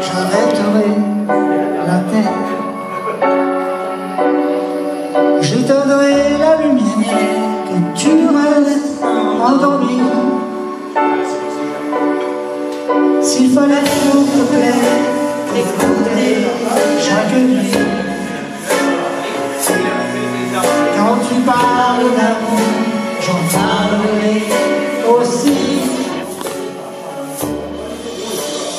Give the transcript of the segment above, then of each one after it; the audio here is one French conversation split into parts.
j'arrêterai la terre. Je la lumière que tu rêves endormi. S'il fallait pour te plaire, t'écouter chaque nuit.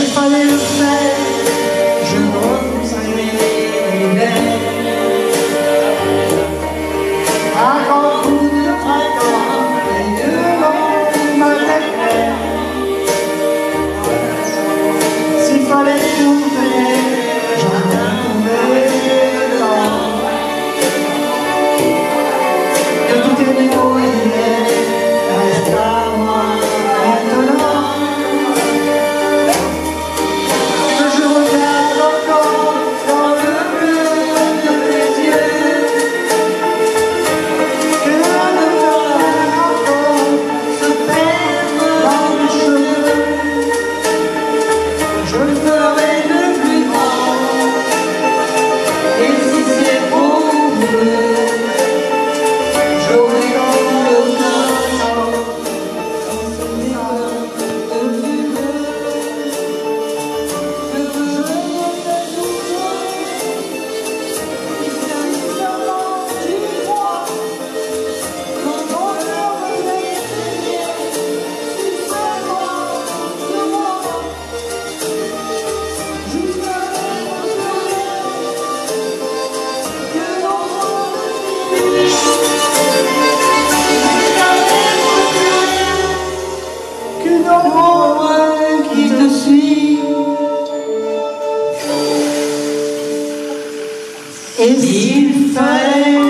if I live is you fire